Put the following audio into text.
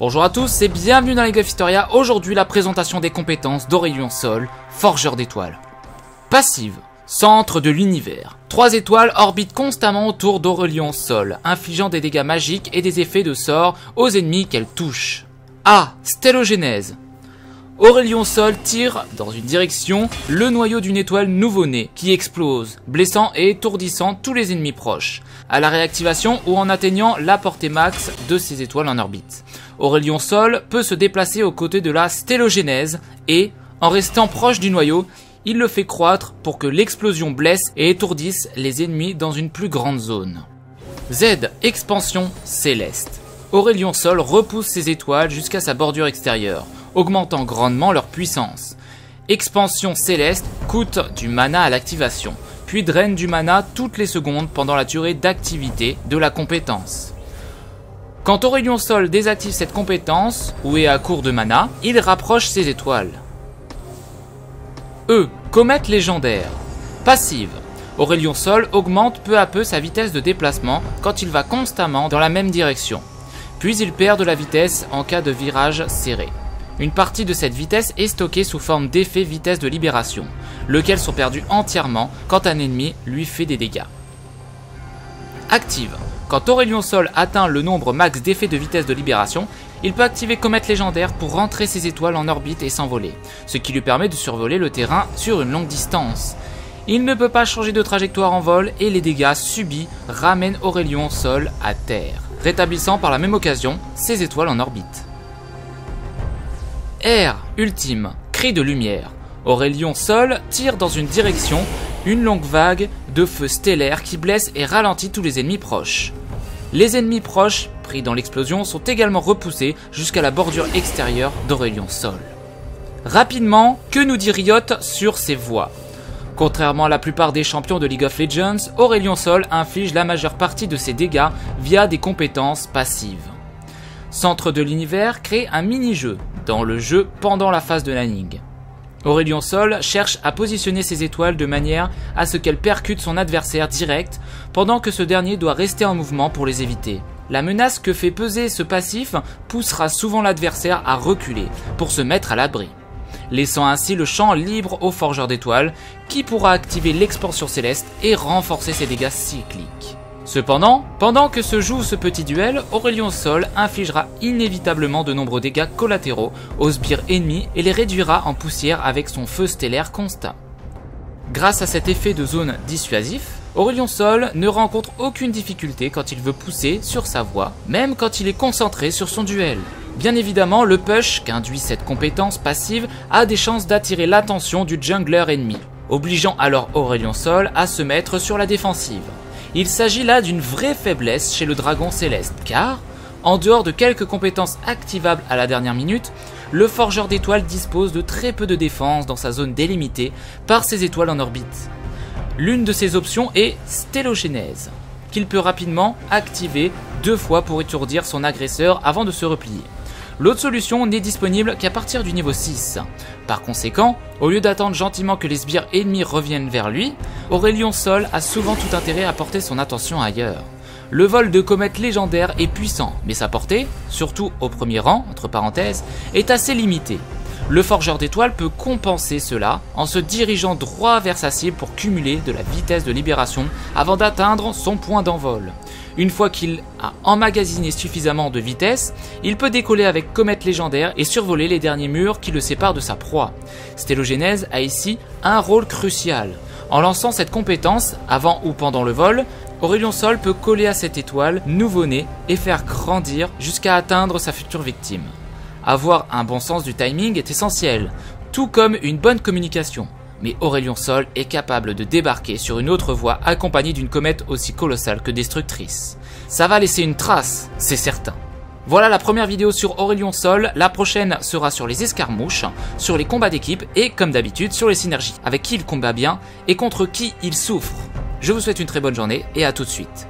Bonjour à tous et bienvenue dans League of Historia. Aujourd'hui, la présentation des compétences d'Aurélien Sol, forgeur d'étoiles. Passive. Centre de l'univers. Trois étoiles orbitent constamment autour d'Aurélien Sol, infligeant des dégâts magiques et des effets de sort aux ennemis qu'elle touche. A. Stellogénèse. Aurélien Sol tire dans une direction le noyau d'une étoile nouveau-née qui explose, blessant et étourdissant tous les ennemis proches, à la réactivation ou en atteignant la portée max de ces étoiles en orbite. Aurélien Sol peut se déplacer aux côtés de la stélogénèse et, en restant proche du noyau, il le fait croître pour que l'explosion blesse et étourdisse les ennemis dans une plus grande zone. Z. Expansion céleste. Aurélien Sol repousse ses étoiles jusqu'à sa bordure extérieure, augmentant grandement leur puissance. Expansion céleste coûte du mana à l'activation, puis draine du mana toutes les secondes pendant la durée d'activité de la compétence. Quand Aurélien Sol désactive cette compétence, ou est à court de mana, il rapproche ses étoiles. E. Comète légendaire. Passive. Aurélien Sol augmente peu à peu sa vitesse de déplacement quand il va constamment dans la même direction. Puis il perd de la vitesse en cas de virage serré. Une partie de cette vitesse est stockée sous forme d'effet vitesse de libération, lequel sont perdus entièrement quand un ennemi lui fait des dégâts. Active. Quand Aurélien Sol atteint le nombre max d'effets de vitesse de libération, il peut activer Comète légendaire pour rentrer ses étoiles en orbite et s'envoler, ce qui lui permet de survoler le terrain sur une longue distance. Il ne peut pas changer de trajectoire en vol et les dégâts subis ramènent Aurélien Sol à terre, rétablissant par la même occasion ses étoiles en orbite. R, ultime, cri de lumière. Aurélien Sol tire dans une direction une longue vague de feu stellaire qui blesse et ralentit tous les ennemis proches. Les ennemis proches, pris dans l'explosion, sont également repoussés jusqu'à la bordure extérieure d'Aurélien Sol. Rapidement, que nous dit Riot sur ses voies? Contrairement à la plupart des champions de League of Legends, Aurélien Sol inflige la majeure partie de ses dégâts via des compétences passives. Centre de l'univers crée un mini-jeu dans le jeu pendant la phase de landing. Aurélien Sol cherche à positionner ses étoiles de manière à ce qu'elles percutent son adversaire direct pendant que ce dernier doit rester en mouvement pour les éviter. La menace que fait peser ce passif poussera souvent l'adversaire à reculer pour se mettre à l'abri, laissant ainsi le champ libre au forgeur d'étoiles qui pourra activer l'expansion céleste et renforcer ses dégâts cycliques. Cependant, pendant que se joue ce petit duel, Aurélien Sol infligera inévitablement de nombreux dégâts collatéraux aux sbires ennemis et les réduira en poussière avec son feu stellaire constant. Grâce à cet effet de zone dissuasif, Aurélien Sol ne rencontre aucune difficulté quand il veut pousser sur sa voie, même quand il est concentré sur son duel. Bien évidemment, le push qu'induit cette compétence passive a des chances d'attirer l'attention du jungler ennemi, obligeant alors Aurélien Sol à se mettre sur la défensive. Il s'agit là d'une vraie faiblesse chez le dragon céleste, car, en dehors de quelques compétences activables à la dernière minute, le forgeur d'étoiles dispose de très peu de défense dans sa zone délimitée par ses étoiles en orbite. L'une de ces options est Stellogénèse, qu'il peut rapidement activer deux fois pour étourdir son agresseur avant de se replier. L'autre solution n'est disponible qu'à partir du niveau 6. Par conséquent, au lieu d'attendre gentiment que les sbires ennemis reviennent vers lui, Aurélien Sol a souvent tout intérêt à porter son attention ailleurs. Le vol de comète légendaire est puissant, mais sa portée, surtout au premier rang, entre parenthèses, est assez limitée. Le forgeur d'étoiles peut compenser cela en se dirigeant droit vers sa cible pour cumuler de la vitesse de libération avant d'atteindre son point d'envol. Une fois qu'il a emmagasiné suffisamment de vitesse, il peut décoller avec comète légendaire et survoler les derniers murs qui le séparent de sa proie. Stellogénèse a ici un rôle crucial. En lançant cette compétence, avant ou pendant le vol, Aurélien Sol peut coller à cette étoile nouveau-née et faire grandir jusqu'à atteindre sa future victime. Avoir un bon sens du timing est essentiel, tout comme une bonne communication mais Aurélien Sol est capable de débarquer sur une autre voie accompagnée d'une comète aussi colossale que destructrice. Ça va laisser une trace, c'est certain. Voilà la première vidéo sur Aurélien Sol, la prochaine sera sur les escarmouches, sur les combats d'équipe et comme d'habitude sur les synergies, avec qui il combat bien et contre qui il souffre. Je vous souhaite une très bonne journée et à tout de suite.